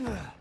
Ugh.